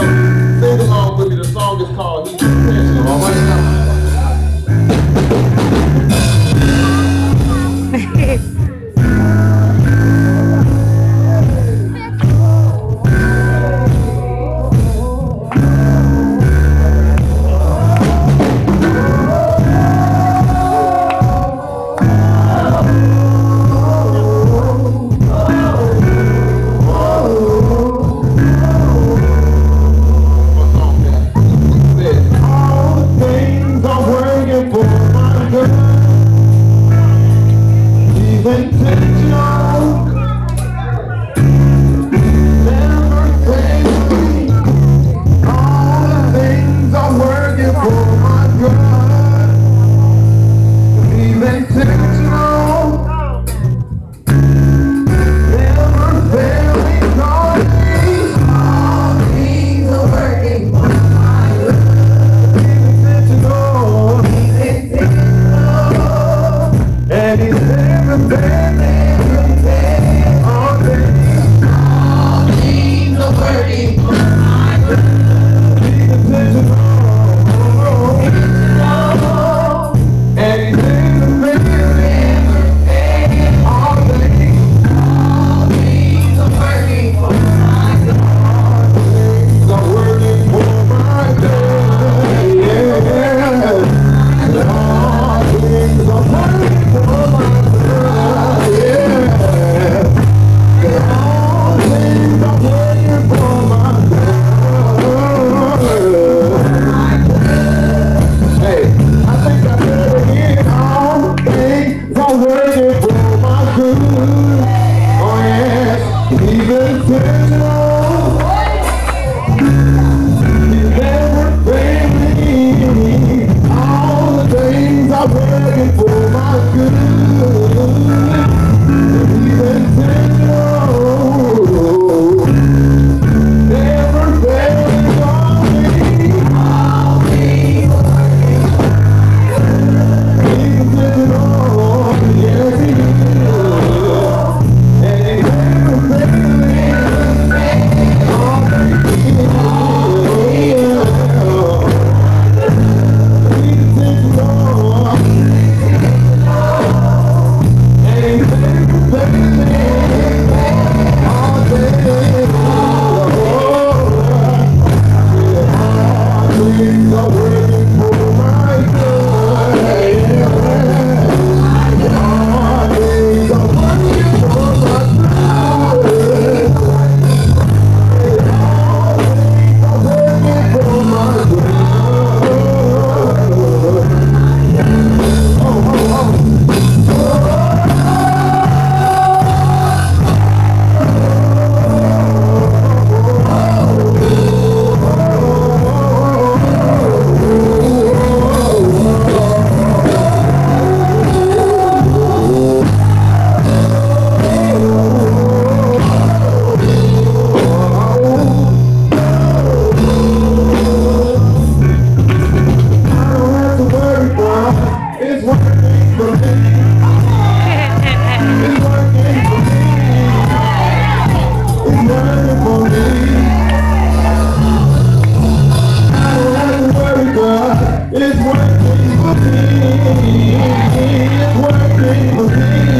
sing along with me. The song is called It's working for me. It's working for me.